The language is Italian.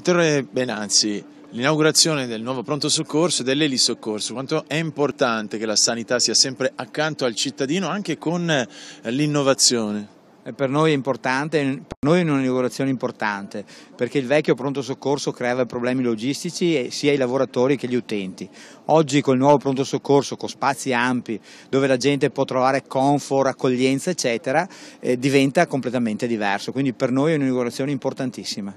Vittore Benanzi, l'inaugurazione del nuovo pronto soccorso e dell'elisoccorso, quanto è importante che la sanità sia sempre accanto al cittadino anche con eh, l'innovazione? Eh, per noi è importante, per noi è un'inaugurazione importante perché il vecchio pronto soccorso creava problemi logistici eh, sia ai lavoratori che agli utenti. Oggi col nuovo pronto soccorso con spazi ampi dove la gente può trovare comfort, accoglienza eccetera eh, diventa completamente diverso, quindi per noi è un'inaugurazione importantissima.